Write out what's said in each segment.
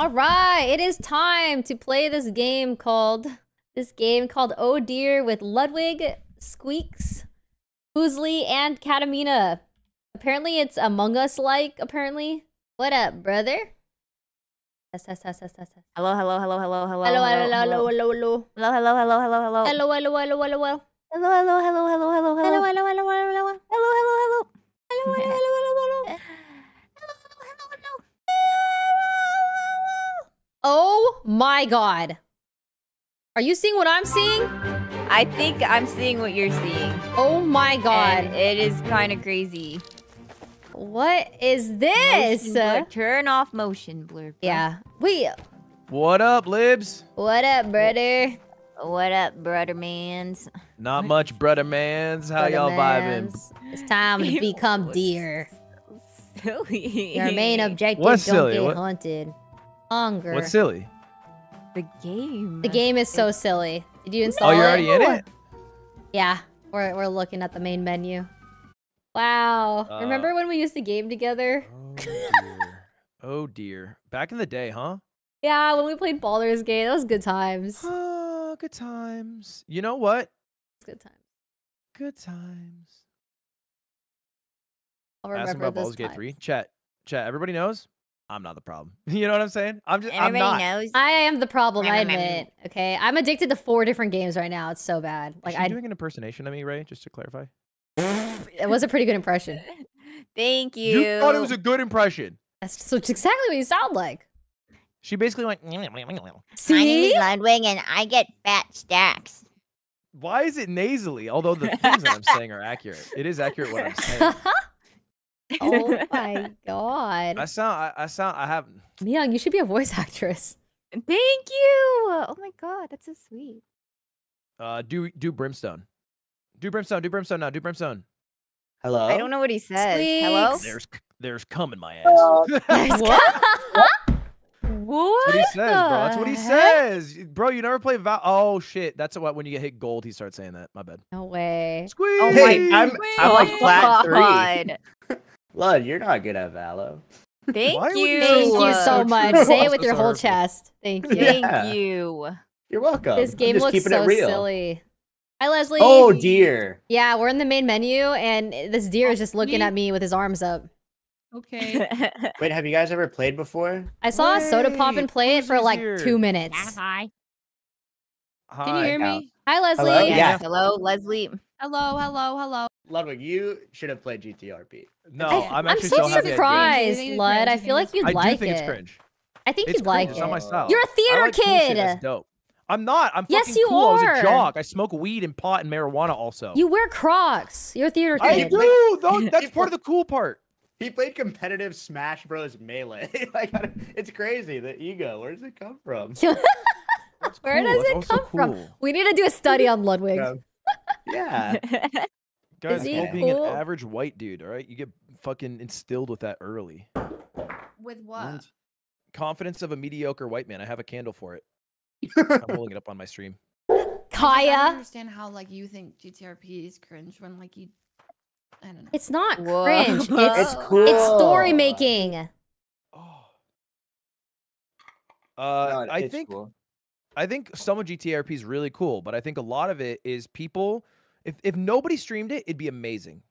All right, it is time to play this game called this game called Oh Deer with Ludwig, Squeex, Fuslie, and Kkatamina. Apparently, it's Among Us like. Apparently, what up, brother? Yes, yes, yes, yes, yes. yes. Hello, hello, hello, hello, hello, Hello, hello, hello, hello, hello. hello, hello, hello, hello, hello, Hello, hello, hello, hello, hello. hello, hello, hello, hello, hello, Hello, hello, hello, hello, hello. hello, hello, hello. Hello, hello, hello, hello, hello. Oh my god. Are you seeing what I'm seeing? I think I'm seeing what you're seeing. Oh my god. And it is kind of crazy. What is this? Turn off motion blur. bro. Yeah. Wait, What up, libs? what up, brother? What up, brother mans? Not much, brother mans. How y'all vibing? It's time to become What's deer. Silly. Your main objective What's don't silly? get What- hunted. Hunger. What's silly? The game. the game is so silly. Did you install it? Oh, you're it? already in it? Yeah. We're, we're looking at the main menu. Wow. Uh, Remember when we used the game together? Oh dear. oh dear. Back in the day, huh? Yeah, when we played Baldur's Gate. That was good times. Oh, good times. You know what? Good times. Good times. I'll Asking remember about this Baldur's Gate time. 3. Chat. Chat. Everybody knows I'm not the problem. you know what I'm saying? I'm just. I'm Everybody not. knows. I am the problem, I admit. Okay, I'm addicted to four different games right now. It's so bad. Like she I, doing an impersonation of me, Rae? Just to clarify. it was a pretty good impression. Thank you. You thought it was a good impression. That's so it's exactly what you sound like. She basically went. My name See? Ludwig, and I get fat stacks. Why is it nasally? Although the things that I'm saying are accurate. It is accurate what I'm saying. oh my god, I sound. I, I sound. I have. Myung, you should be a voice actress. Thank you. Oh my god, that's so sweet. Uh, do do brimstone. Do brimstone. Do brimstone now. Do brimstone. Hello. I don't know what he says. Hello. There's there's cum in my ass. Uh, That's What? what he says, bro. That's what he the heck? says, bro. You never play Val. Oh shit, that's what when you get hit gold, he starts saying that. My bad. no way. Squeeze. Oh Hey, my I'm I'm like flat three. God. Lud, you're not good at Valo. Thank Why you. you Thank you so so much. Say it with so your whole chest. Thank you. Thank you. You're welcome. This I'm game just looks keeping so it real. silly. Hi, Leslie. Oh dear. Yeah, we're in the main menu, and this deer is just oh, looking me? at me with his arms up. Okay. Wait, have you guys ever played before? I saw Sodapoppin play it for like here? two minutes. Hi. Hi. Can you hear Hi. me? Hi, Leslie. Hello? yes. Yeah. Hello, Leslie. Hello, hello, hello. Ludwig, you should have played GTRP. No, I, I'm I'm actually so, so happy surprised, I Lud. I I feel like think you'd I do like think it. it's cringe. I think It's you'd like cringe. It's it. not my style. You're a theater like cool shit kid. that's dope. I'm not. I'm Yes, fucking you cool. I was a jock. I smoke weed and pot and marijuana also. You wear Crocs. You're a theater kid. I do. Though, that's part of the cool part. He played competitive Smash Bros. Melee. like, it's crazy. The ego. Where does it come from? That's Where cool. does That's it also come from? We need to do a study on Ludwig. Yeah. Yeah. Guys, Is he being cool? an average white dude, all right? You get fucking instilled with that early. With what? Confidence of a mediocre white man. I have a candle for it. I'm holding it up on my stream. Kaya. I don't understand how like you think GTRP is cringe when like you. I don't know. It's not Whoa. cringe. It's It's cool. it's story making. Oh. Uh, No, I think cool. I think some of GTRP is really cool, but I think a lot of it is people. If if nobody streamed it, it'd be amazing.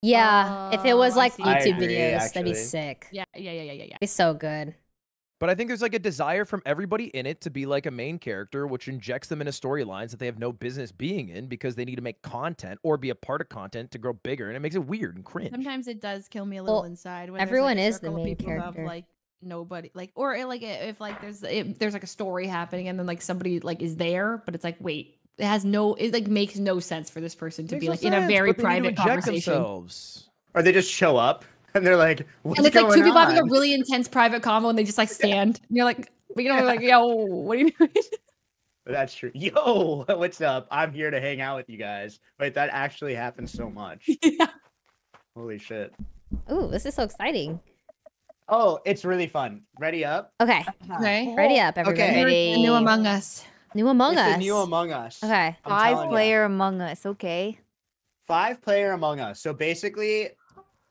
Yeah, if it Oh, was like YouTube agree, videos, that'd be sick. Yeah, yeah, yeah, yeah, yeah, yeah. It'd be so good. But I think there's like a desire from everybody in it to be like a main character, which injects them into storylines that they have no business being in because they need to make content or be a part of content to grow bigger, and it makes it weird and cringe. Sometimes it does kill me a little Well, inside. When everyone like, a is the main character. Have, like nobody, like or eh, like eh, if like there's if there's like a story happening and then like somebody like is there, but it's like wait, it has no, it like makes no sense for this person to Makes be no like in a very but they need to private conversation. themselves. Or they just show up and they're like, What's and it's like two going people having a really intense private convo and they just like stand. And you're like, but you know, like, yo, what are you doing? That's true. Yo, what's up? I'm here to hang out with you guys. Wait, that actually happens so much. yeah. Holy shit. Ooh, this is so exciting. Oh, it's really fun. Ready up? Okay, Okay. ready up, everybody. Okay. We're new Among Us. New Among it's Us. the new Among Us. okay. I'm Five telling ya. player Among Us. Okay. Five player Among Us. So basically,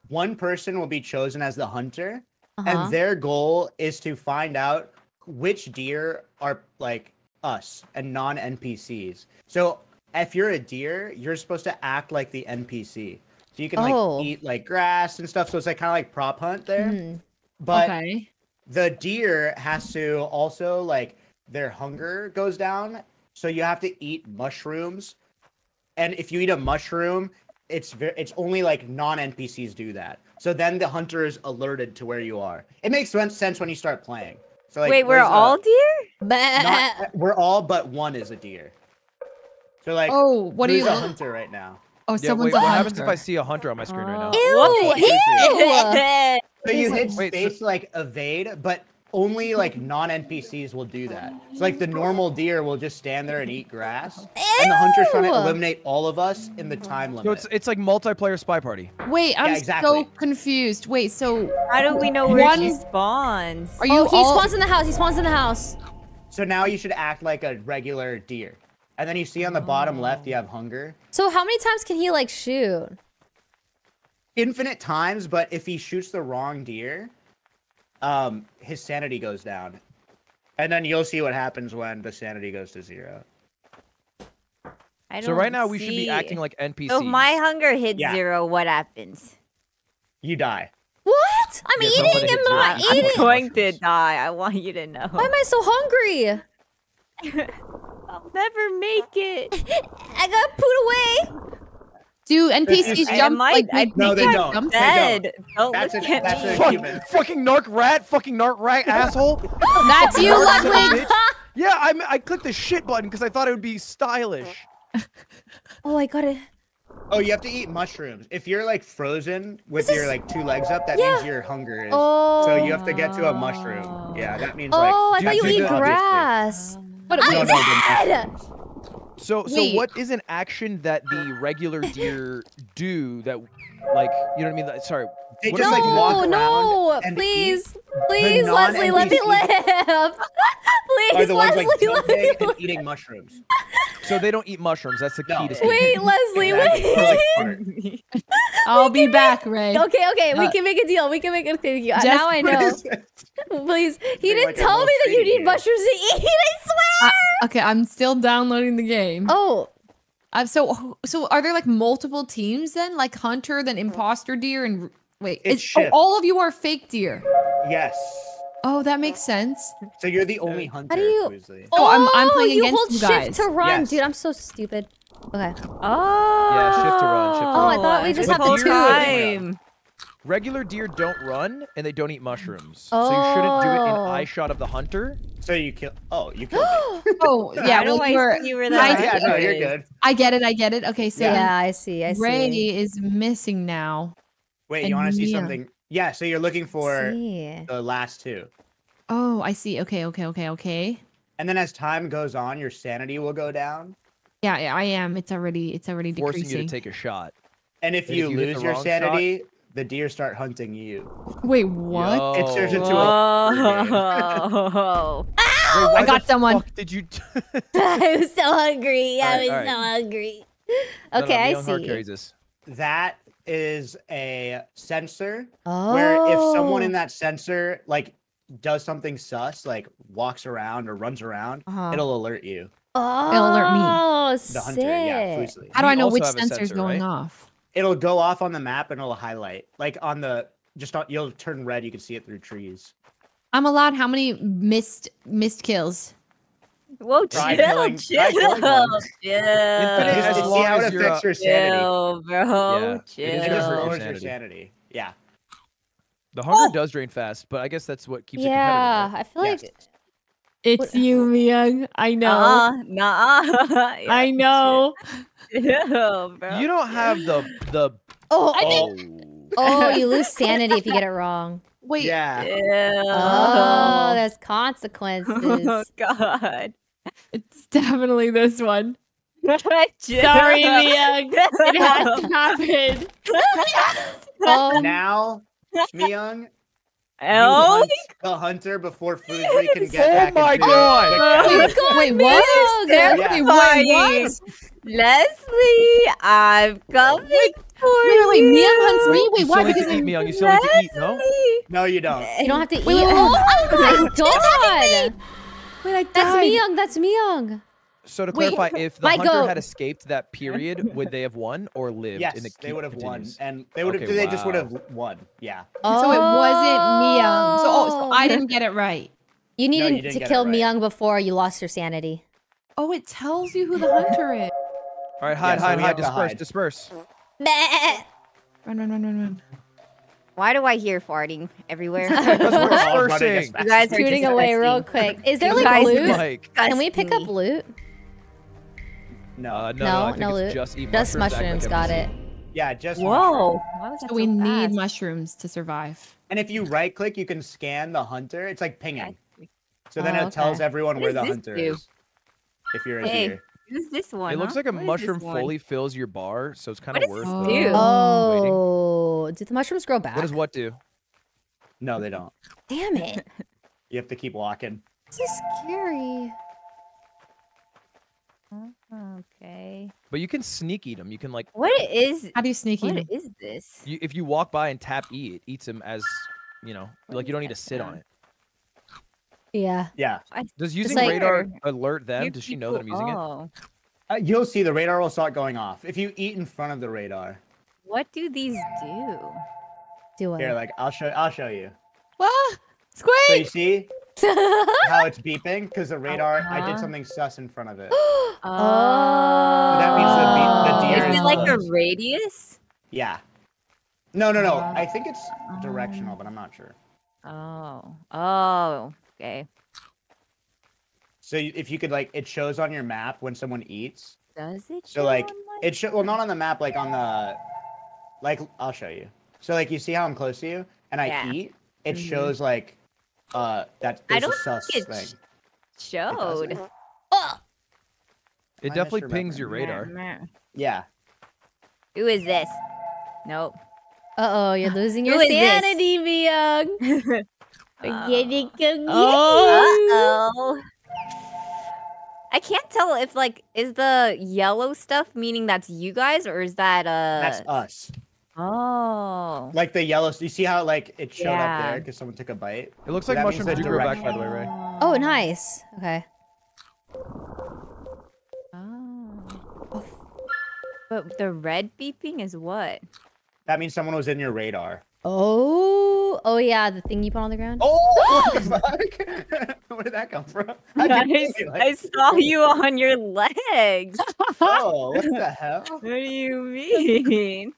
one person will be chosen as the hunter, Uh-huh. and their goal is to find out which deer are like us and non NPCs. So if you're a deer, you're supposed to act like the NPC. So you can like Oh. eat like grass and stuff. So it's like kind of like prop hunt there. Mhm. But okay. the deer has to also like their hunger goes down. So you have to eat mushrooms. And if you eat a mushroom, it's very it's only like non NPCs do that. So then the hunter is alerted to where you are. It makes sense when you start playing. So like Wait, we're where's the- all deer? Bah. not, we're all but one is a deer. So like Oh, what are who's you? a hunter right now? Oh, Yeah, someone's wait, a what hunter. happens if I see a hunter on my screen right now? Ew, What? ew. So you Wait, hit so- space to, like evade, but only like non NPCs will do that. So like the normal deer will just stand there and eat grass, and the hunter's trying to eliminate all of us in the time limit. So it's it's like multiplayer spy party. Wait, I'm so exactly. confused. Wait, so How do we know where she One- spawns? are you Oh, he all? spawns in the house. He spawns in the house. So now you should act like a regular deer, and then you see on the bottom left you have hunger. So how many times can he like shoot? Infinite times, but if he shoots the wrong deer, um, his sanity goes down, and then you'll see what happens when the sanity goes to zero. I don't So right don't now we should be acting like NPCs. So if my hunger hits Yeah. zero, what happens? You die. What? I'm Yeah, eating. somebody I'm hits not zero. I'm going to die. I want you to know. Why am I so hungry? I'll never make it. I got put away. Do NPCs I jump might- like I big No, they don't. jumps? They don't. Dead. Don't That's look a- at that's a- Fuck, human. fucking narc rat, fucking narc rat asshole. That's you, Narc son of a Ludwig. Yeah, I I clicked the shit button because I thought it would be stylish. Oh, I got it. Oh, you have to eat mushrooms. If you're like frozen with This your like two legs up, that Yeah. means your hunger is. Oh. So you have to get to a mushroom. Yeah, that means like. Oh, I do- thought you eat the- grass. But I'm No, wait, no, the dead. mushrooms. So so Wait. what is an action that the regular deer do that like you know what I mean? Like, Sorry. They just is like walk no, no, please, please, Leslie, let me non-NPCs live. Are please, the ones like Leslie, let me jumping and live. eating mushrooms. So they don't eat mushrooms. That's the key No. to sleep. Wait, Leslie, wait. Or, like, fart. I'll be back, Rae. Okay, okay, we Uh, can make a deal. We can make a deal. Just- now I know. Please, he didn't a tell me that you need here. mushrooms to eat. I swear. Uh, okay, I'm still downloading the game. oh, Uh, so, so are there like multiple teams then, like hunter, then imposter deer, and wait, It is, oh, all of you are fake deer? Yes. Oh, that makes sense. So you're the only hunter. How do you- Fuslie. Oh, I'm- I'm Oh, playing you against hold you shift to run, Yes. dude. I'm so stupid. Okay. Oh. Yeah, shift to run, shift to Oh, I thought we just this had the whole two. time. Regular deer don't run and they don't eat mushrooms. So you shouldn't do it in Oh. eye shot of the hunter. So you kill. Oh, you killed me. Oh, yeah. How do well, you're- see where I- that yeah, no, you're good. I get it. I get it. Okay, so yeah, I see. I see. Rae is missing now. Wait, you want to see something? Yeah. So you're looking for see. the last two, Oh, I see. Okay, okay, okay, okay. and then as time goes on, your sanity will go down. Yeah, yeah, I am. It's already, it's already Forcing decreasing. you to take a shot. And if And you, if you hit lose your wrong shot- sanity, the deer start hunting you. Wait, what? Yo. It turns into a- Whoa. Wait, I got someone. Did you? I was so hungry. I Alright, was alright. so hungry. No, no, Okay, I see. carries this. That is a sensor Oh. where if someone in that sensor like does something sus, like walks around or runs around, Uh-huh. it'll alert you. oh, It'll alert me. The hunter, yeah, sick. Fuslie. How do You I know which have a sensor's sensor, going right? off? It'll go off on the map and it'll highlight. Like on the just on, you'll turn red, you can see it through trees. I'm allowed how many missed missed kills? Whoa, Try chill, killing- chill, try killing one. chill. Infinite Just see how it affects your sanity. Chill, bro. Yeah, it is It just Your lowers your sanity. sanity. Yeah. The hunger oh. does drain fast, but I guess that's what keeps Yeah, it competitive. I feel Yes. like It's What- you, Myung. I know. Nuh-uh, nuh-uh. Yeah, I know. Chill, bro. You don't have the the. oh, I oh. oh, you lose sanity if you get it wrong. Wait, Yeah. Chill. Oh, there's Oh consequences. God. it's definitely this one. Sorry, Myung. It has to happen. oh, Now, Myung, you Oh, the hunter before Fuzzy can get Oh back my God. Wait, cabin. wait, what? Myung. Wait, wait, what? Leslie, I'm coming Wait, wait, wait. Miyoung hunts me. Wait, still why? Because eat I'm- Miyoung. You still need to eat, no? No, you don't. You don't have to eat. Wait, wait, wait, oh my god! Wait, I That's died. Myung. That's Myung. So to Wait, clarify, if the hunter goat. had escaped that period, would they have won or lived? Yes, in the they would have won, and they would have. Okay, they just would have won. Yeah. So it wasn't Miyoung. So, oh, so I didn't get it right. You you needed didn't to kill right. Myung before you lost your sanity. Oh, it tells you who the hunter is. All right, hide, so hide, we hide, disperse, hide. disperse. Bleh. Run, run, run, run, run. Why do I hear farting everywhere? Because we're We're all running as dispersing. You guys as are we can. away real quick. Is there like loot? Like, Can we pick up loot? No. uh, no, No, no, I think no it's loot. just eat Just mushrooms, mushrooms. Got it. Yeah, just. Whoa. Why was So we so need mushrooms to survive. And if you right click, you can scan the hunter. It's like pinging. So then Oh, it tells everyone What where the hunter do? is. If you're a Hey, deer. Who's this one? It looks like a What is mushroom fully fills your bar, so it's kind What of does worth. this uh, do? waiting. Oh, did the mushrooms grow back? What does what do? No, they don't. Damn it. You have to keep walking. This is scary. Okay. But you can sneak eat them. You can like, What is? How do you sneak What in? is this? you, if you walk by and tap E, it eats them as, you know, like you don't need to that sit on it. Yeah. Yeah. Does using like- radar alert them? Does she know that I'm people- using it? oh. Uh, you'll see the radar will start going off. If you eat in front of the radar. What do these do? Do it. Here, like I'll show I'll show you. Ah, So you see how it's beeping? Because the radar I Uh-huh. did something sus in front of it. Oh. that means the be- the deer Is is it like a radius? Yeah. No, no, no. I think it's directional, but I'm not sure. Oh. Oh. Okay. So if you could like, it shows on your map when someone eats. Does it? So show like, on my- it should well not on the map, like on the, like I'll show you. So like you see how I'm close to you, and I Yeah. eat. It Mhm. shows like, uh, that I a don't sus think it thing. sh- It showed. oh, It definitely misremembered. pings your radar. Yeah. Who is this? Nope. uh oh, you're losing your Who is this? sanity, Myung. Oh. Oh. Uh-oh. I can't tell if like is the yellow stuff meaning that's you guys or is that uh That's us. Oh. Like the yellow. You see how like it showed up Yeah. there because someone took a bite. It looks So like that mushrooms the do grow back, by the way, Rae. Oh. oh, nice. Okay. Oh. But the red beeping is what? That means someone was in your radar. Oh, oh yeah, the thing you put on the ground. Oh, what the fuck? Where did that come from? How'd I, I saw you on your legs. Oh, what the hell? What do you mean?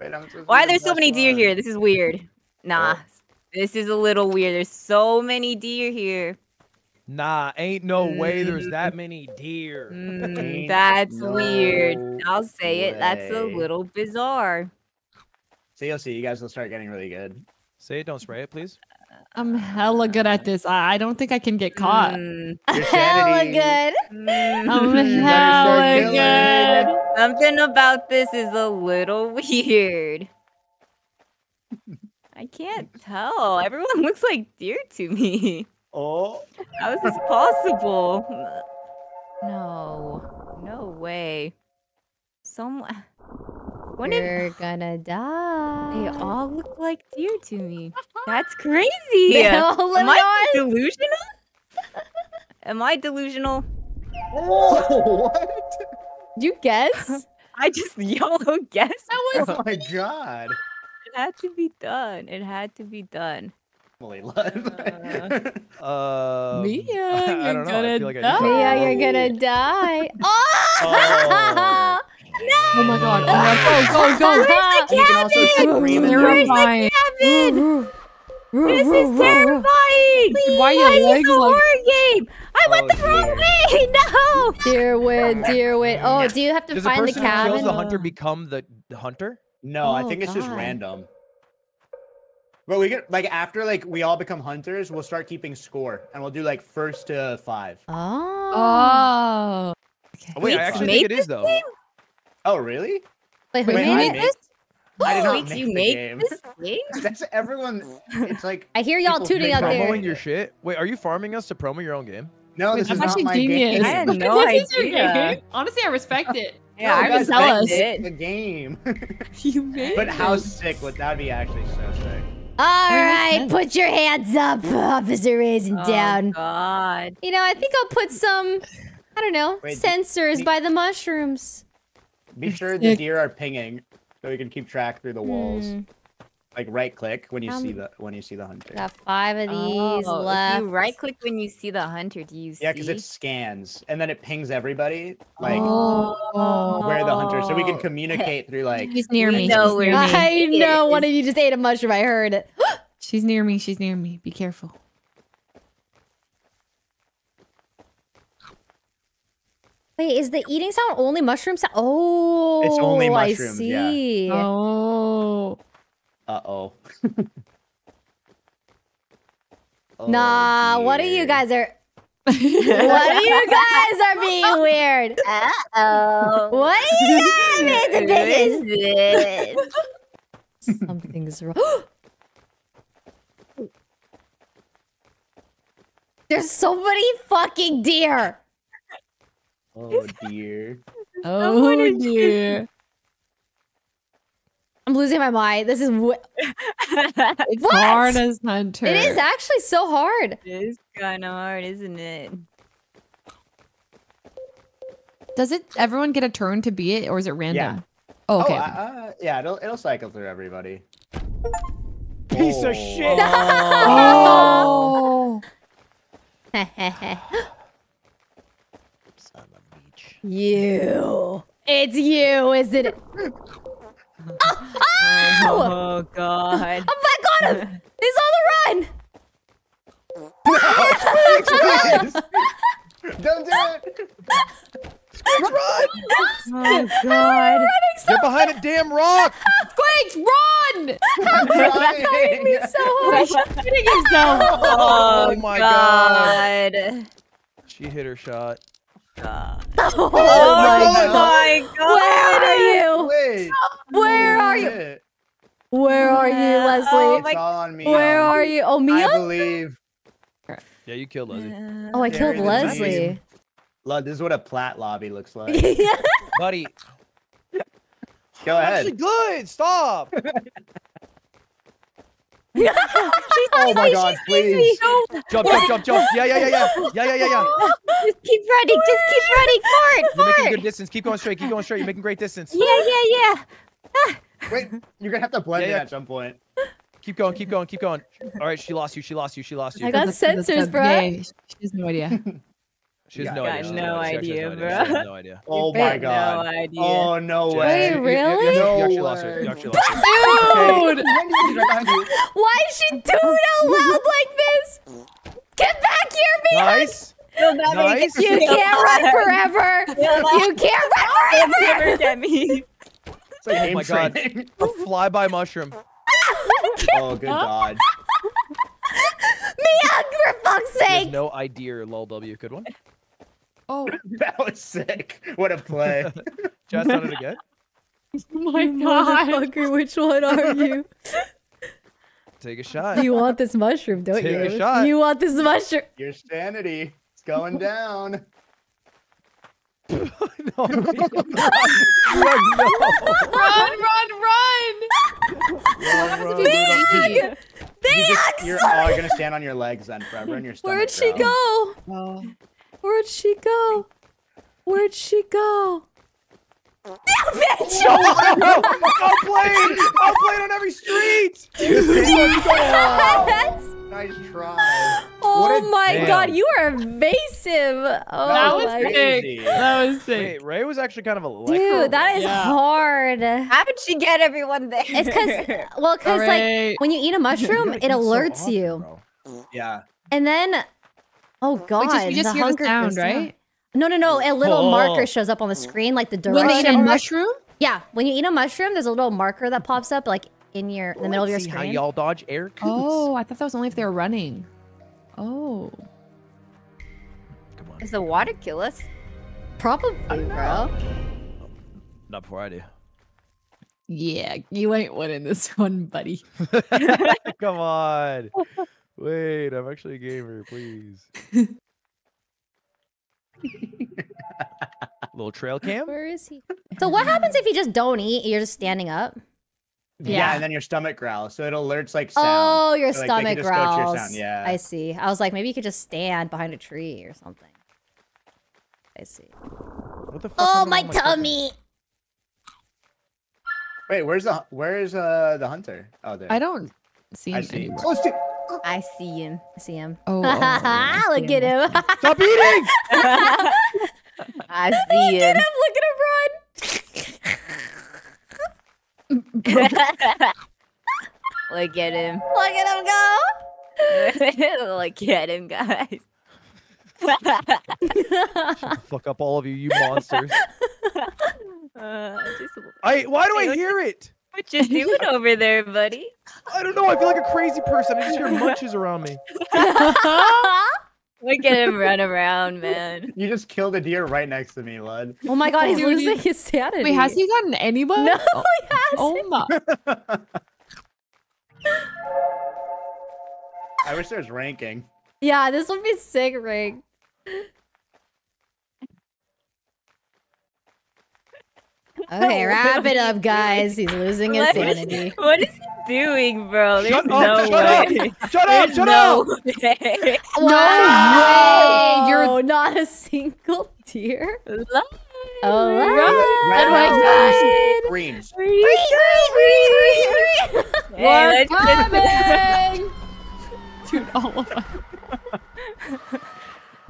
Wait, I'm supposed Why are there so many deer one. here? This is weird. Nah, Oh. this is a little weird. There's so many deer here. Nah, ain't no way there's that many deer. Mm, that's no weird. I'll say it. That's a little bizarre. So you'll see, you guys will start getting really good. Say it, don't spray it, please. I'm hella good at this. I, I don't think I can get caught. Mm, Hella good. mm. I'm hella good. Something about this is a little weird. I can't tell. Everyone looks like deer to me. Oh, How is this possible? No, no way. Someone. When did You're gonna die. they all look like deer to me? That's crazy. They all live Am I on. delusional? Am I delusional? oh what? Did you guess? I just YOLO guessed. Oh my god. It had to be done. It had to be done. Holy love. Uh, Mia, I you're don't. I gonna feel like I need to- die. Mia, you're gonna die. Oh! Oh Oh my god. Oh my god. Go, go, go. and you can also scream and Terrifying. Kevin! This is terrifying! Why Why your is this legs a like horror game? I went Oh, the wrong dear. way! No! Dear wit, dear wit. Oh, do you have to Does the find the person who kills cabin? the hunter become the, the hunter? No, I Oh, think it's just random. But we get like after like we all become hunters, we'll start keeping score, and we'll do like first to five. Oh. Oh. Oh, wait, I actually think it is though. Oh, really? Wait, who Wait, made I it? made- I did not Weeks make you the make game. this game? That's everyone. It's like I hear y'all People tooting make out there. Promoing your shit. Wait, are you farming us to promo your own game? no, Wait, this that's is not my genius. game. I had no This is your idea. game. Honestly, I respect it. Yeah, No, I guys, was tell us. it. The game. You made but how sick would that be? Actually, so sick. All Where is right, put your hands up, Officer Raisin Oh, down. God. You know, I think I'll put some, I don't know, Wait, sensors do- by the mushrooms. Be sure the deer are pinging, so we can keep track through the walls. Hmm, Like right click when you see Um, the when you see the hunter. got five of these Oh, left. If you right click when you see the hunter, do you Yeah, see? because it scans and then it pings everybody like Oh. where the hunter, so we can Oh. communicate through like. She's near me. know She's where near me. me. I know one of you just ate a mushroom. I heard it. She's near me. She's near me. Be careful. Wait, is the eating sound only mushroom sound? Oh, it's only I mushrooms, yeah. Oh. Uh oh. Nah, what are you guys are? What are you guys are being weird? Uh-oh. What are you guys Who being is? Something's wrong. There's so many fucking deer. Oh dear. Oh is dear. I'm losing my mind. This is w- It's What? hard as hunter. it is actually so hard. it is kind of hard, isn't it? Does it? Everyone get a turn to be it, or is it random? Oh, Oh, okay. uh, uh, yeah, it'll it'll cycle through everybody. Piece of Oh. shit. oh. Son of a bitch. You. It's you, isn't it? Ow! Oh, oh, oh God. I'm back on him. He's on the run. Please. Don't do it. Squeex, run! Oh, oh God. Get behind a damn rock! Squeex, run! I'm trying. me so hard. Shooting himself. Oh, my God. God. She hit her shot. God. Oh, Oh no. my God. Where are you? Wait. Where are you? Shit. Where are you, Oh Leslie? my- It's all on me. Where um, are you? Oh, Mia? I believe. Yeah, you killed Leslie. Oh, I They're killed Leslie. team. Love, this is what a plat lobby looks like. Buddy, Go ahead. actually good. Stop. Oh my god, please. Jump, jump, jump, jump. Yeah, yeah, yeah, yeah. Yeah, yeah, yeah, yeah. Just keep running. Just keep running. Fart. You're making Fart. good distance. Keep going straight. Keep going straight. You're making great distance. Yeah, yeah, yeah. Ah. Wait, you're gonna have to blend Yeah, yeah. at some point. Keep going. Keep going. Keep going. All right, she lost you. She lost you. She lost you. I got That's good, that's sensors, bro. Yeah, she has no idea. She has Got no got idea. No She actually has idea, bro. She has no idea. Oh my god. No idea. Oh no Jess, way. you- you- you- really? You, you actually lost her. You actually lost her. Dude! He's right behind you. Why is she doing it out loud like this? Get back here, Mia! Nice. No, Nice. You can't run forever. You can't run forever. Never get me. It's like Oh aim my God. training. A flyby mushroom. oh good god. Mia, for fuck's sake. no idea. Lol W. Good one. Oh That was sick. What a play. Just done it again. Oh my god. Motherfucker, which one are you? Take a shot. You want this mushroom, don't you? Take a shot. You want this mushroom. Your sanity. It's going down. no, run, run, no. Run, run, run! Run, run, Mia! run. You you're oh, gonna stand on your legs then forever and your stomach. Where'd she growls. go? Oh. Where'd she go? Where'd she go? Damn bitch! I'll play it. I'll play it on every street. Yes! Nice try. Oh my damn. god, you are evasive. Oh That was my sick. crazy. That was sick. Wait, Rae was actually kind of a electro. Dude, that is Yeah. hard. How did she get everyone there? It's because, well, because like when you eat a mushroom, it gotta so alerts often, you, bro. Yeah. and then, oh god, Wait, just, you just the hear the sound, goes down. right? No, no, no. A little Oh. marker shows up on the screen, like the direction. When they eat a mushroom? yeah, when you eat a mushroom, there's a little marker that pops up, like in your in the middle of your Let's see How y'all dodge air coots. Oh, I thought that was only if they were running. Oh. Come on. Does the water kill us? Probably, bro. Not before I do. Yeah, you ain't winning this one, buddy. Come on. Wait, I'm actually a gamer, please. Little trail cam. Where is he? So what happens if you just don't eat? You're just standing up. Yeah. Yeah. and then your stomach growls, so it alerts like sound. Oh, your So, like, stomach can just your growls. yeah. I see. I was like, maybe you could just stand behind a tree or something. I see. What the fuck? Oh, happened my to fucking- tummy. Wait, where's the where's uh the hunter? Oh, there. I don't see I him see. anywhere. Close to. I see him. I see him. Oh, oh, oh, I see Look at him. Stop eating! I see him. Look at him run. Look at him. Look at him go. Look at him, guys. Fuck up all of you, you monsters. Uh, just, I. Why do I hear it? What you doing over there, buddy? I don't know. I feel like a crazy person. I just hear munches around me. Look at him run around, man. You just killed a deer right next to me, Lud. oh my god, he's Dude, losing his sanity. Wait, has he gotten anyone? No, Oh, he hasn't. oh my. I wish there was ranking. Yeah, this would be sick, Rig. Okay, wrap it up, guys. He's losing his What is- sanity. What is he doing, bro? There's Shut no up! Shut up! way. Shut up! There's Shut no up! way. Wow, You're- not a single deer. Lie. Oh, Red, right. red, God. greens. Hey, We're let's just- coming! Dude, all of us.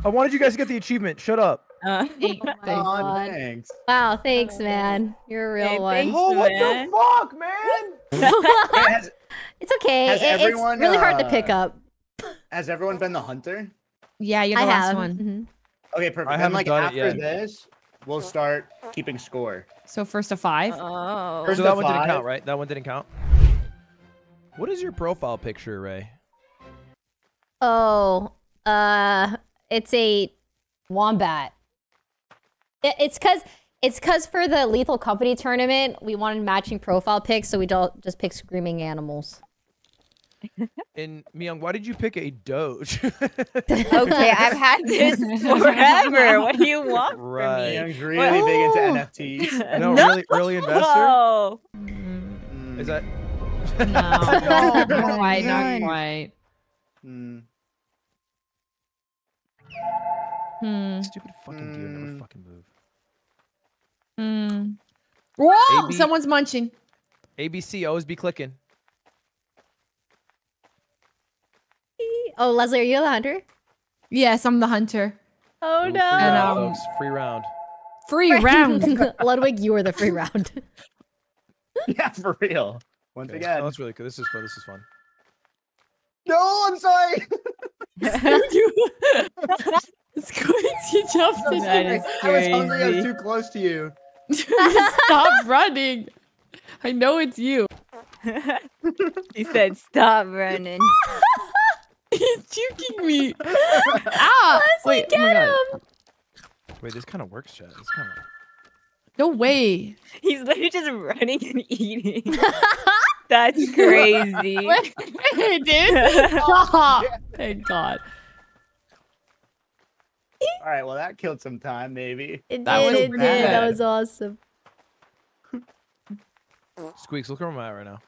I wanted you guys to get the achievement. Shut up. Uh, Thank- my Oh, God. thanks. Wow, thanks, man. You're a real Hey, one. thanks. Oh, what man. the fuck, man? Hey, has, it's okay. Has It- it's everyone, really hard to pick uh, up. has everyone been the hunter? Yeah, you're the I last have. one. Mhm. Okay, perfect. I then, haven't like done it after yet. this, we'll start keeping score. So first to five. oh. First So that one didn't count, right? That one didn't count. What is your profile picture, Rae? Oh, uh, it's a wombat. It, it's cause it's cause for the Lethal Company tournament, we wanted matching profile picks, so we don't just pick screaming animals. And Myung, why did you pick a Doge? Okay, I've had this forever. What do you want Right. Young's really big into. NFTs. from No, really- early investor? No. Mm, is that? No, not quite, not quite. mm, Hmm. Stupid fucking deer never Mm. fucking move. Hmm. Whoa! AB Someone's munching. ABC always be clicking. Oh, Leslie, are you the hunter? Yes, I'm the hunter. Oh Ooh, no! Free round, um, folks. Free round. Free round. Ludwig, you were the free round. yeah, for real. Once Okay. again. Oh, that's really good. This is fun. This is fun. No, I'm sorry. Squeex, you jumped I'm in. I was hungry. I was too close to you. Stop running. I know it's you. he said, "Stop running." He's juking me. ah! Wait, oh my God. Wait, this kind of works, chat. This kind of. No way. He's literally just running and eating. That's crazy. Wait, it did? Stop. Thank God. All right, well that killed some time, maybe. It That did, was it did. That was awesome. Squeex, look where I'm at right now.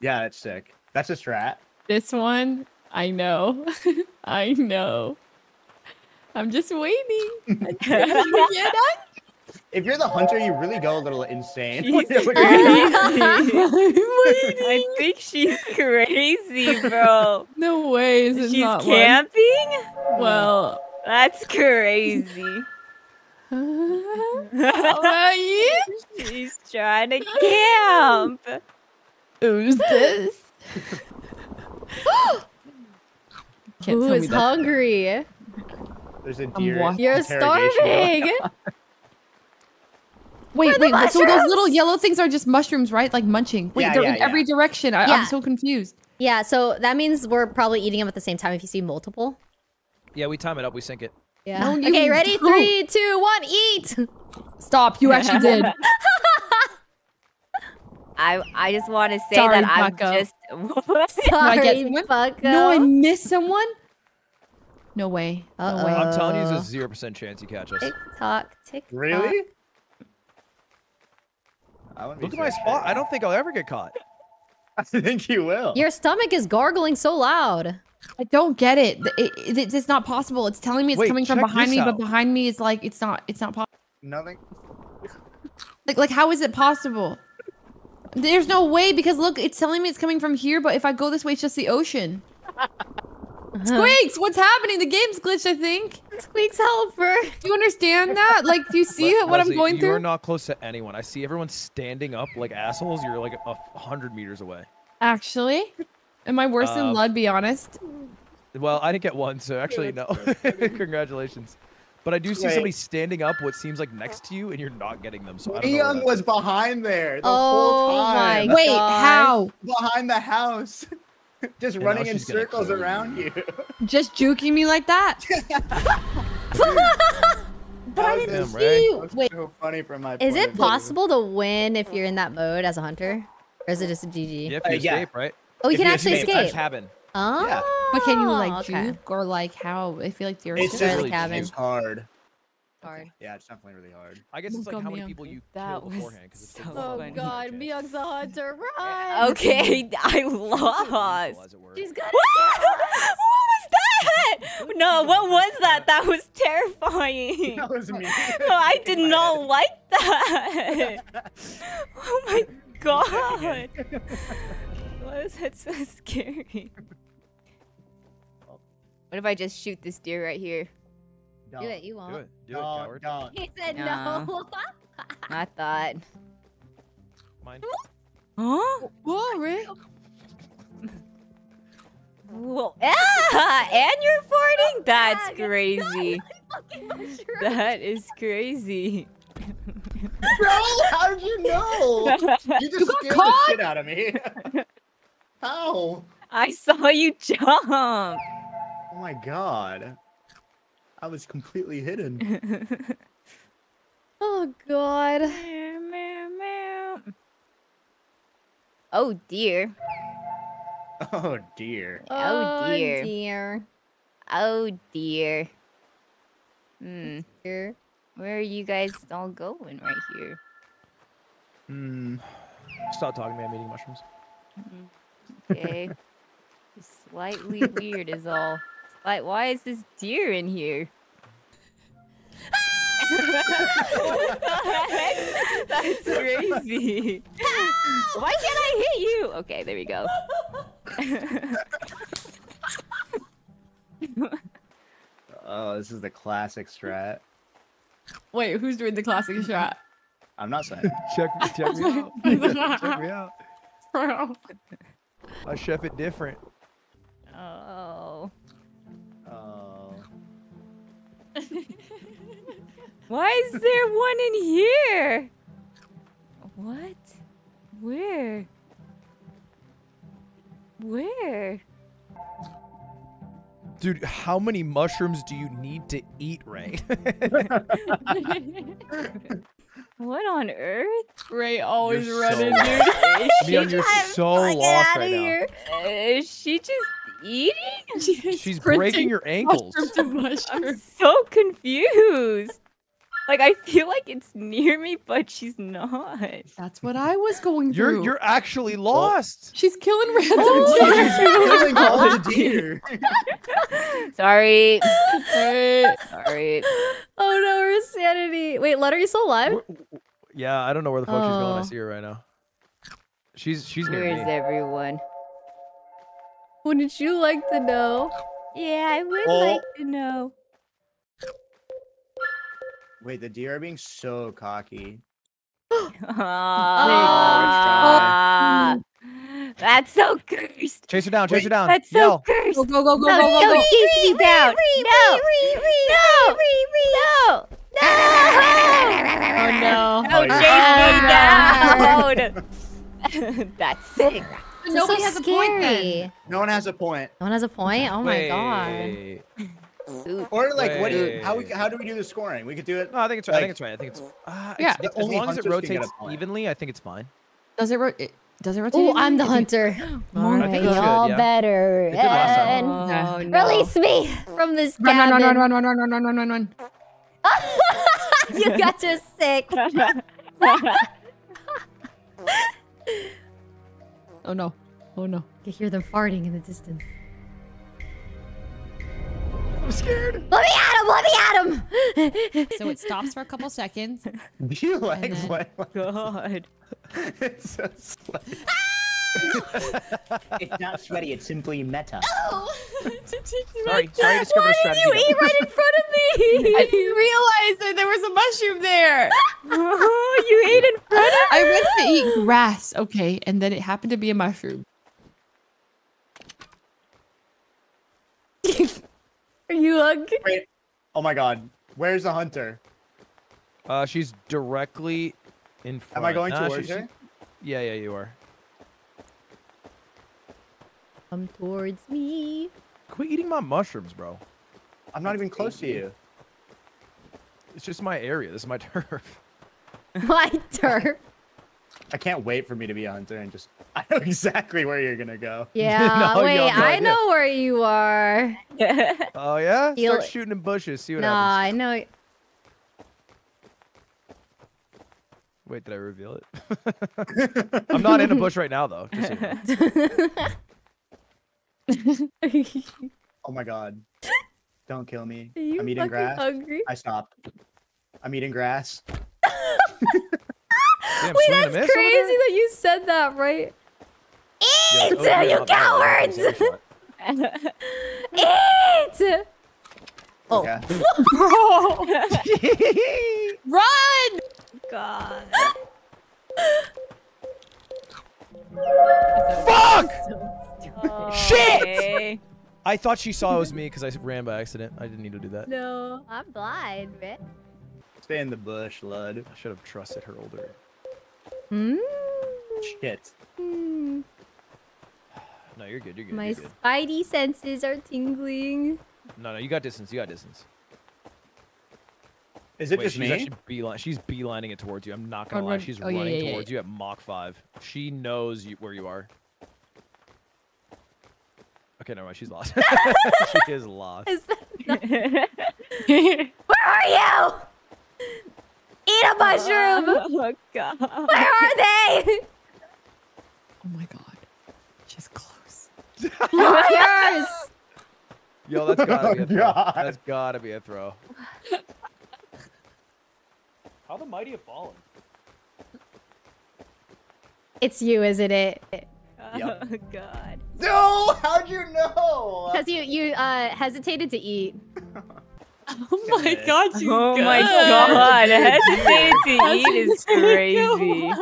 Yeah, that's sick. That's a strat. This one, I know. I know. I'm just waiting. Until you get If you're the hunter, you really go a little insane. She's when you're looking at me. crazy. I'm I think she's crazy, bro. No way. Is She's not camping? One. Well. That's crazy. How about you? She's trying to camp. Who's this? Can't Who tell that. hungry? There's a I'm deer. You're starving. Wait, wait. wait, So those little yellow things are just mushrooms, right? Like munching. Wait, Yeah, they're yeah, in every direction. I, Yeah. I'm so confused. Yeah, so that means we're probably eating them at the same time if you see multiple. Yeah, we time it up. We sync it. Yeah. No, okay, ready? don't. Three, two, one, eat. Stop. You actually did. I I just want to say Sorry, that I'm Paco. just I Sorry, get someone? No, I missed someone. No way. No way. Uh-oh. I'm telling you, Uh, there's a zero percent chance you catch us. Tick tock, tick. Really? I Look at my spot. sure. I don't think I'll ever get caught. I think you will. Your stomach is gargling so loud. I don't get it. It, it- It's not possible. It's telling me it's Wait, coming from behind this me, but behind me is like it's not. It's not possible. Nothing. Like like how is it possible? There's no way because look, it's telling me it's coming from here, but if I go this way, it's just the ocean. Uh-huh. Squeex, what's happening? The game's glitched. I think. Squeex helper. Do you understand that? Like, do you see Le- what I'm Leslie, going you through? are not close to anyone. I see everyone standing up like assholes. You're like a hundred meters away. Actually, am I worse than Uh, Lud? Be honest. Well, I didn't get one, so actually no. Congratulations. But I do see Wait. somebody standing up what seems like next to you, and you're not getting them. So I don't know. Young that- was behind there the Oh whole my time. Wait, gosh. how? Behind the house. Just And running in circles kill you. around you. Just juking me like that? But I didn't Damn, see Rae. you. Wait, so funny from my is it possible to win if you're in that mode as a hunter? Or is it just a GG? Yeah, if Uh, you yeah. escape, right? Oh, you If can you actually escape, escape. Cabin. Oh, yeah. But can you like okay. juke or like how? I feel like you're It's Or just the cabin. it's hard. Hard. Yeah, it's definitely really hard. I guess it's like how many Welcome, people you That kill was beforehand. 'cause it's so like Oh one God, hundred Myung's a hunter. Run. Okay, I lost. as it were. She's gonna what was that? No, what was that? That was terrifying. That was me. No, I did not like that. Oh my god. Why is that so scary? What if I just shoot this deer right here? Do it, you won't. Do it. Do it, Dog, coward. dog. He said No. no. I thought. Mine. Huh? Whoa, Rae. Whoa. Ah! And you're farting? That's crazy. That is crazy. Bro, how did you know? You just scared the shit out of me. How? I saw you jump. Oh my god. I was completely hidden. Oh god. Meow, meow, meow. Oh dear. Oh dear. Oh, dear. dear. Oh dear. Hmm. Dear. Where are you guys all going right here? Hmm. Stop talking to me. I'm eating mushrooms. Okay. Slightly weird is all. Like, why is this deer in here? That's crazy. Why can't I hit you? Okay, there we go. Oh, this is the classic strat. Wait, who's doing the classic shot? I'm not saying. Check, check me out. check me out. Bro. I chef it different. Oh. Oh. Why is there one in here? What? Where? Where? Dude, how many mushrooms do you need to eat, Rae? What on earth? Rae always You're running, so dude. Leon, you're just- so lost right now. Uh, Is she just eating? She's breaking your ankles. I'm so confused. Like I feel like it's near me, but she's not. That's what I was going You're you're actually lost. She's killing random Oh, deer. Killing all the deer. Sorry. Sorry. Oh no, her sanity. Wait, Let, are you still alive? Wh- wh- Yeah, I don't know where the fuck she's going. I Oh. see her right now. She's she's near Where's me. everyone? Wouldn't you like to know? Yeah, I would Oh. like to know. Wait, the deer are being so cocky. Ah, that's so cursed. Chase her down. Chase her down. That's so Yell. cursed. Go, go, go, go, No, go, go, don't go. chase me down. No. No. No. Oh no. Don't chase me down. That's sick. This is Nobody so has a point then. No one has a point. No one has a point? Oh my god. Wait. Or like, what? Do, how we how do we do the scoring? We could do it. No, I think it's right. I think it's right. I think it's uh, Yeah. it's- as long as it hunters can get a rotates evenly, I think it's fine. Does it, ro- it? Does it rotate? Oh, I'm the there? Is it- hunter. I Alright, think it should, y'all yeah. better It did last time. run. Oh, no. Release me from this Run, run, cabin. run, run, run, run, run, run, run, run, run. you got too sick. Oh no. Oh no. You hear them farting in the distance. I'm scared. Let me at him! Let me at him! So it stops for a couple seconds. Do you like then- what? God. it's so sweaty. Ah! it's not sweaty. It's simply meta. Oh! Sorry, sorry you discovered a strategy. you though. eat right in front of me? I me! didn't realize that there was a mushroom there. Oh, you ate in front of me. I went to eat grass, okay, and then it happened to be a mushroom. Are you hungry? Wait. Oh my god. Where's the hunter? Uh, she's directly in front. Of us. Am I going Nah, towards she- she- her? Yeah, yeah, you are. Come towards me. Quit eating my mushrooms, bro. I'm not even close to you. It's just my area. This is my turf. My turf. I can't wait for me to be a hunter and just. I know exactly where you're gonna go. Yeah, No, wait, no I know where you are. Oh yeah. Heal Start it. shooting in bushes. See what Nah, I know. Wait, did I reveal it? I'm not in a bush right now, though. Just so you know. Oh my god. Don't kill me. Are you I'm eating grass. hungry? I stopped. I'm eating grass. Damn, Wait, swing and a that's crazy that you said that, right? Yo, Eat, oh, you not bad. cowards! Eat! Oh. Okay. Run! God. Fuck! Shit! I thought she saw it was me because I ran by accident. I didn't need to do that. No, I'm blind, man. Stay in the bush, lud. I should have trusted her older. Hmm. Shit. Hmm. No, you're good. You're good. My you're good. spidey senses are tingling. No, no, you got distance. You got distance. Is it Wait, just she's me? actually beeline. She's beelining it towards you. I'm not gonna Run, lie. run. She's Oh, running yeah, yeah, towards you at Mach five. She knows you, where you are. Okay, never mind. She's lost. she is lost. Is that Where are you? Eat a mushroom! Oh God. Where are they? Oh my god. She's close. Yours! Yo, that's gotta be a Oh, throw. God. That's gotta be a throw. How the mighty have fallen? It's you, isn't it? Oh God. No! How'd you know? Because you you uh hesitated to eat. Oh my god, she's Oh good. my God. Hesitated to eat is crazy.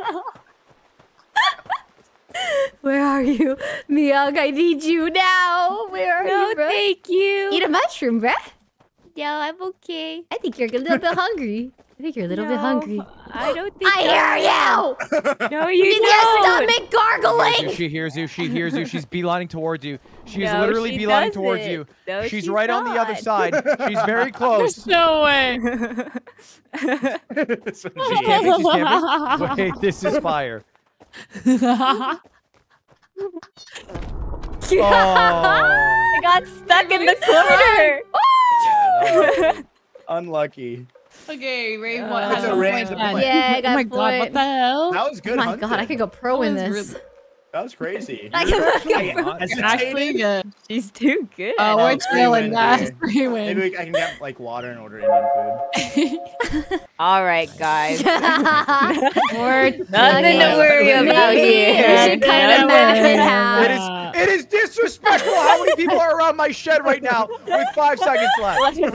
Where are you? Miyoung, I need you now. Where are No, you, bruh? thank you. Eat a mushroom, bruh. No, I'm okay. I think you're a little bit hungry. I think you're a little bit hungry. I don't think I hear you! No, you Did your don't. stomach She hears you, gargling? She hears you. She hears you. She's beelining towards you. She's No, literally she beelining towards doesn't. you. No, she's she's right on the other side. She's very close. No way. She's She's camping. She's camping. Wait, this is fire. Oh. I got stuck in the corner. Unlucky. Okay, Rae Uh, what It's has a one point point. Yeah, I Oh got my god, what the hell? That was Oh good. my hunting. god, I could go pro in this. was That was crazy. I can go actually pro. Actually good. She's too good. Oh, at we're it. three trailing wins that. here. Three Maybe wins. we, I can get like water and order Indian food. All right, guys. We're Nothing to worry about here. we should cut Nothing the map in half. It is. It is disrespectful. How many people are around my shed right now with five seconds left? Let's It's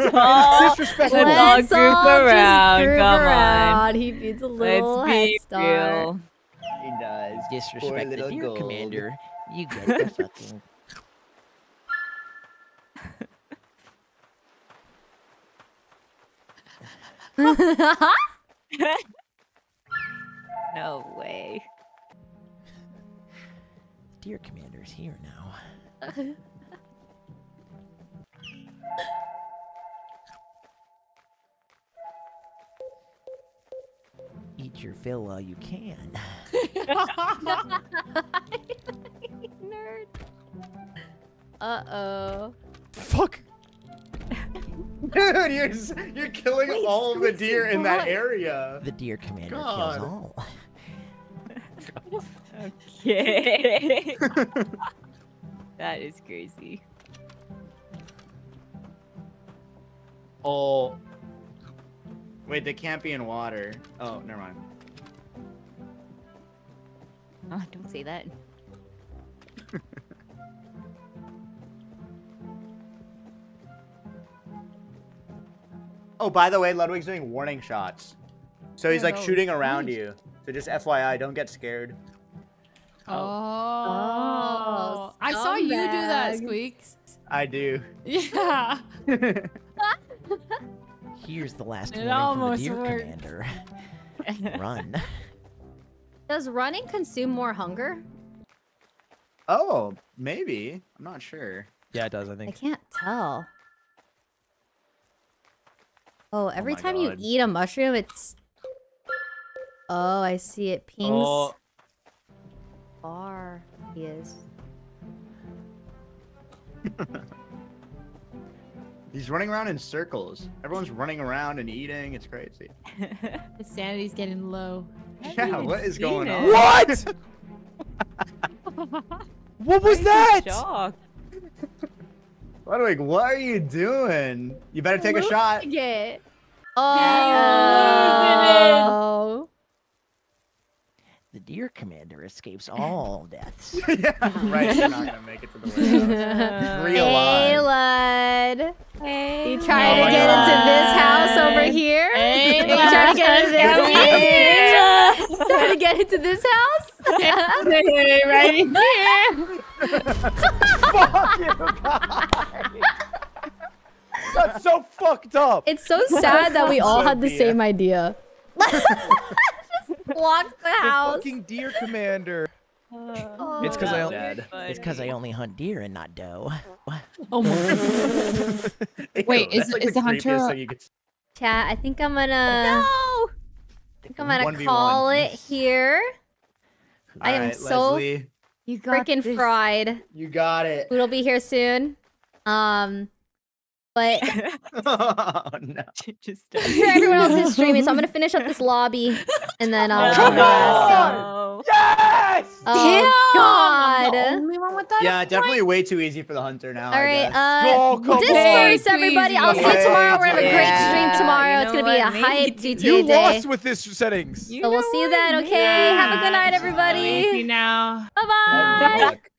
disrespectful. Let's all group all just around, group come on. He needs a little let's head start. real. He does. Poor Disrespect the little dear gold. commander. You get the fucking. No way. Deer commander's here now. Eat your fill while you can. Nerd. Uh oh. Fuck. Dude, you're you're killing Wait, all of the deer in that area. The deer commander God. kills all. Okay. that is crazy. Oh. Wait, they can't be in water. Oh, never mind. Oh, don't say that. Oh, by the way, Ludwig's doing warning shots. So he's like shooting around you. So just FYI, don't get scared. Oh. Oh, I saw you do that, scumbag. Squeex. I do. Yeah. Here's the last It warning from the deer worked. commander. Run. Does running consume more hunger? oh, maybe. I'm not sure. Yeah, it does. I think. I can't tell. Oh, every oh my time you eat a mushroom, it's. Oh, I see it pings. Oh. Far he is. He's running around in circles. Everyone's running around and eating. It's crazy. His sanity's getting low. Yeah, what is going seen on? What? what was that? Shock. Ludwig, what are you doing? You better take a shot. Yeah. Yeah, Oh. The deer commander escapes all deaths. yeah, right. You're not gonna make it to the warehouse. Real Hey, life. Lud. Hey, You trying Oh to my get into this house over here? Hey, you trying to get into this Come house? trying to get into this house? Hey, right here. Fuck you guys. That's so fucked up. It's so sad that we all had the same idea. Just blocked the The house. fucking deer commander. Oh, It's 'cause I only- was It's because I only hunt deer and not doe. Oh my. Wait, Ew, is- that's like is the hunter- creepiest thing you could- Chat, I think I'm gonna. No. I think I'm gonna 1v1. call it here. I am Alright, so Leslie, You got Freaking fried. you got it. Food will be here soon. Um, but oh no. Just everyone else is streaming, so I'm gonna finish up this lobby, and then I'll. Come do the rest. on! No. Yes! Oh I'm God! only one with that. Yeah, definitely way too easy for the hunter now. All right, I right, guess. uh, Oh, disperse everybody. I'll see you tomorrow. We're having a great easy. stream tomorrow. You It's gonna be a what? Maybe hype do- GTA You day. lost with this settings. You So we'll see you then. Okay, have a good night, Thank you everybody. now. Bye bye. Good luck.